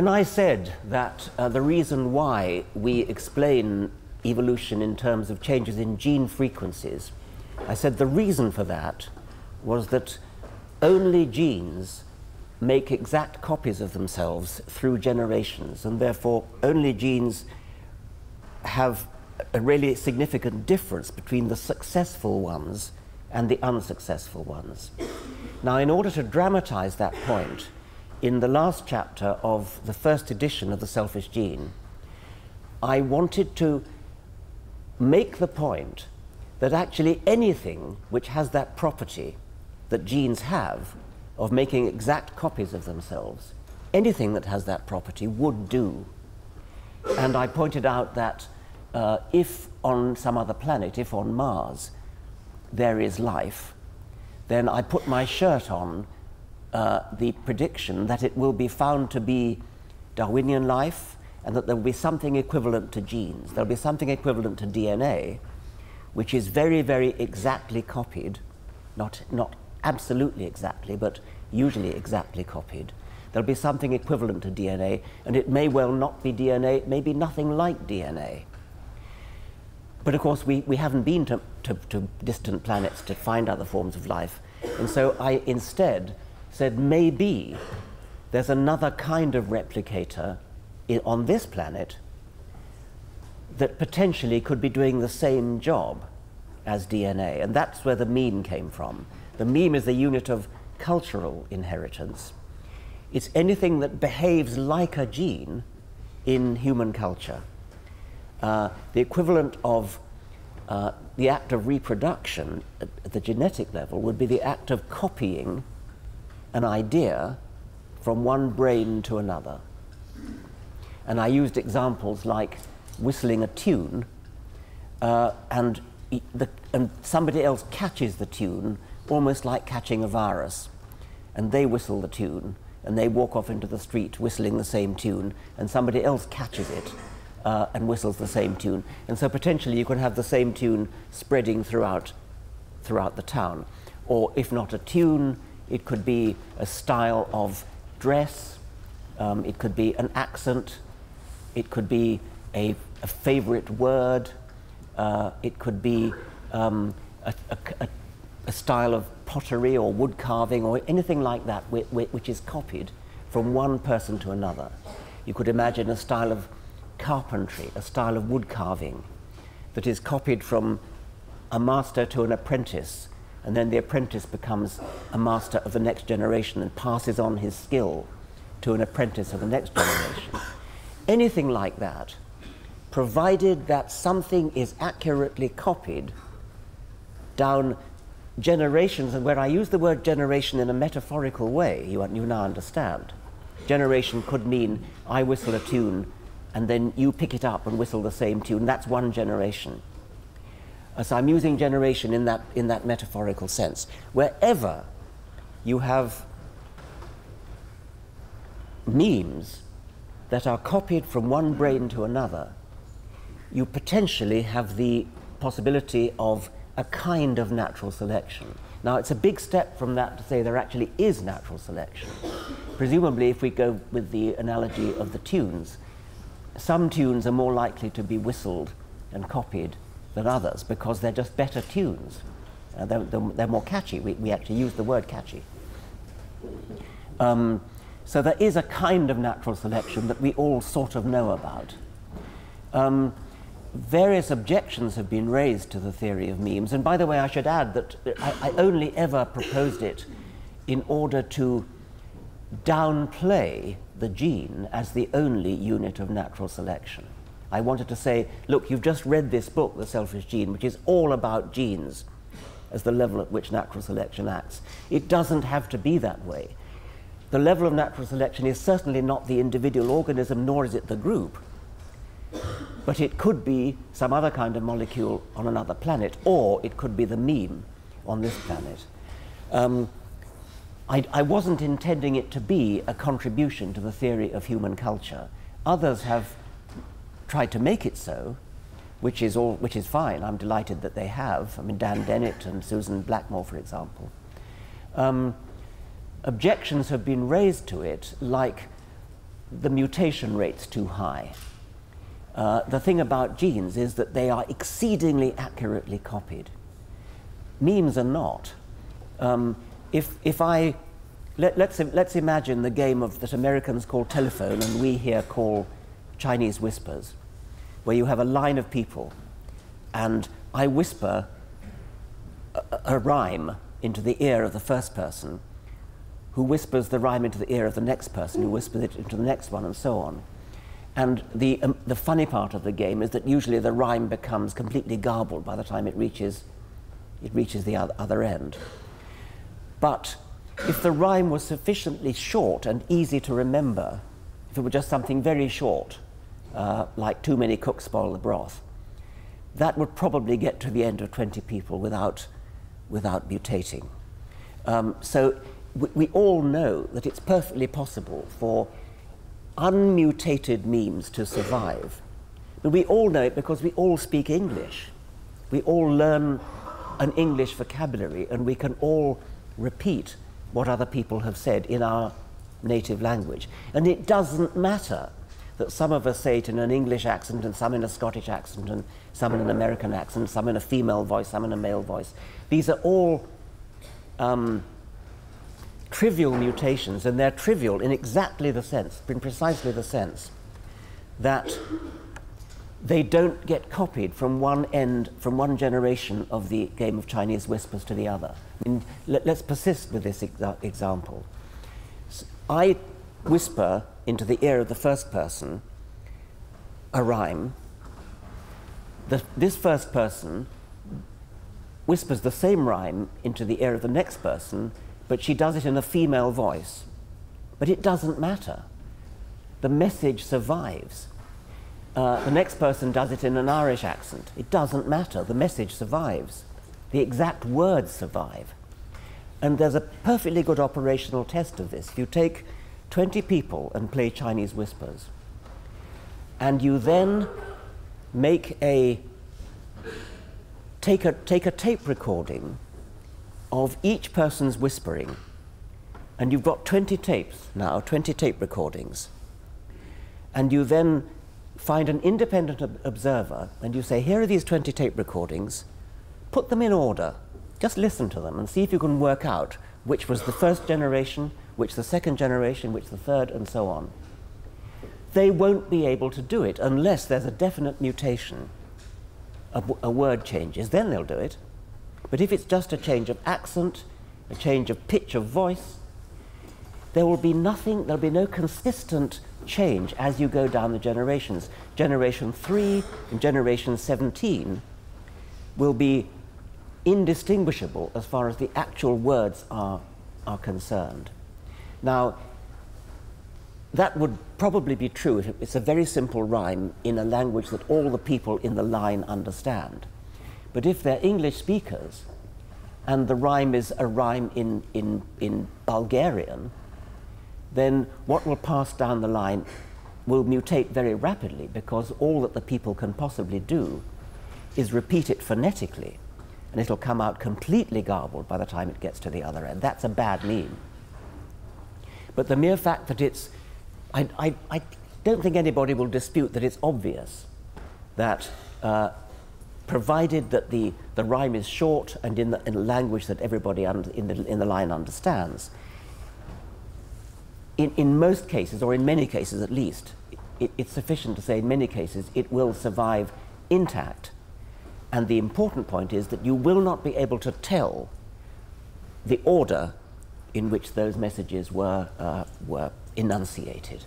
when I said that uh, the reason why we explain evolution in terms of changes in gene frequencies, I said the reason for that was that only genes make exact copies of themselves through generations, and therefore only genes have a really significant difference between the successful ones and the unsuccessful ones. Now, in order to dramatize that point, in the last chapter of the first edition of The Selfish Gene, I wanted to make the point that actually anything which has that property that genes have of making exact copies of themselves, anything that has that property would do. And I pointed out that uh, if on some other planet, if on Mars, there is life, then I put my shirt on uh, the prediction that it will be found to be Darwinian life and that there will be something equivalent to genes. There will be something equivalent to DNA, which is very, very exactly copied, not, not absolutely exactly, but usually exactly copied. There'll be something equivalent to DNA, and it may well not be DNA, it may be nothing like DNA. But of course, we, we haven't been to, to, to distant planets to find other forms of life. And so I instead said maybe there's another kind of replicator on this planet that potentially could be doing the same job as DNA. And that's where the meme came from. The meme is the unit of cultural inheritance. It's anything that behaves like a gene in human culture uh, the equivalent of uh, the act of reproduction at, at the genetic level would be the act of copying an idea from one brain to another. And I used examples like whistling a tune, uh, and, the, and somebody else catches the tune almost like catching a virus. And they whistle the tune, and they walk off into the street whistling the same tune, and somebody else catches it uh, and whistles the same tune. And so potentially you could have the same tune spreading throughout, throughout the town. Or if not a tune, it could be a style of dress, um, it could be an accent, it could be a, a favorite word, uh, it could be um, a, a, a, style of pottery or wood carving or anything like that which is copied from one person to another. You could imagine a style of carpentry, a style of wood carving that is copied from a master to an apprentice, and then the apprentice becomes a master of the next generation and passes on his skill to an apprentice of the next generation. Anything like that, provided that something is accurately copied down generations, and where I use the word generation in a metaphorical way, you, you now understand. Generation could mean I whistle a tune and then you pick it up and whistle the same tune. That's one generation. So I'm using generation in that, in that metaphorical sense. Wherever you have memes that are copied from one brain to another, you potentially have the possibility of a kind of natural selection. Now, it's a big step from that to say there actually is natural selection. Presumably, if we go with the analogy of the tunes, some tunes are more likely to be whistled and copied than others because they're just better tunes. Uh, they're, they're, they're, more catchy. We, we actually use the word catchy. Um, so there is a kind of natural selection that we all sort of know about. Um, various objections have been raised to the theory of memes. And by the way, I should add that I, I only ever proposed it in order to downplay the gene as the only unit of natural selection. I wanted to say, look, you've just read this book, The Selfish Gene, which is all about genes as the level at which natural selection acts. It doesn't have to be that way. The level of natural selection is certainly not the individual organism, nor is it the group. But it could be some other kind of molecule on another planet, or it could be the meme on this planet. Um, I, I wasn't intending it to be a contribution to the theory of human culture. Others have tried to make it so, which is, all, which is fine. I'm delighted that they have. I mean, Dan Dennett and Susan Blackmore, for example. Um, objections have been raised to it, like the mutation rate's too high. Uh, the thing about genes is that they are exceedingly accurately copied. Memes are not. Um, if, if I, let, let's, let's imagine the game of, that Americans call telephone and we here call Chinese whispers, where you have a line of people and I whisper a, a rhyme into the ear of the first person, who whispers the rhyme into the ear of the next person, who whispers it into the next one, and so on. And the, um, the funny part of the game is that usually the rhyme becomes completely garbled by the time it reaches, it reaches the other end. But if the rhyme was sufficiently short and easy to remember, if it were just something very short, uh, like too many cooks spoil the broth, that would probably get to the end of 20 people without, without mutating. Um, so we, we all know that it's perfectly possible for unmutated memes to survive. But we all know it because we all speak English. We all learn an English vocabulary and we can all repeat what other people have said in our native language. And it doesn't matter that some of us say it in an English accent and some in a Scottish accent and some in an American accent, some in a female voice, some in a male voice. These are all um, trivial mutations, and they're trivial in exactly the sense, in precisely the sense, that they don't get copied from one end, from one generation of the game of Chinese whispers to the other. I mean, let, us persist with this exa example. I whisper into the ear of the first person a rhyme. The, this first person whispers the same rhyme into the ear of the next person, but she does it in a female voice. But it doesn't matter. The message survives. Uh, the next person does it in an Irish accent. It doesn't matter. The message survives. The exact words survive. And there's a perfectly good operational test of this. If you take 20 people and play Chinese whispers, and you then make a take a, take a tape recording of each person's whispering, and you've got 20 tapes now, 20 tape recordings, and you then find an independent ob observer and you say, here are these 20 tape recordings, put them in order, just listen to them and see if you can work out which was the first generation, which the second generation, which the third, and so on. They won't be able to do it unless there's a definite mutation, a, a word changes, then they'll do it. But if it's just a change of accent, a change of pitch of voice, there will be nothing, there'll be no consistent change as you go down the generations. Generation 3 and generation 17 will be indistinguishable as far as the actual words are, are concerned. Now, that would probably be true it's a very simple rhyme in a language that all the people in the line understand. But if they're English speakers and the rhyme is a rhyme in, in, in Bulgarian, then what will pass down the line will mutate very rapidly because all that the people can possibly do is repeat it phonetically and it'll come out completely garbled by the time it gets to the other end. That's a bad meme. But the mere fact that it's, I, I, I don't think anybody will dispute that it's obvious that uh, provided that the, the rhyme is short and in, the, in language that everybody in, the, in the line understands, in, in most cases, or in many cases at least, it, it's sufficient to say in many cases it will survive intact. And the important point is that you will not be able to tell the order in which those messages were, uh, were enunciated.